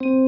you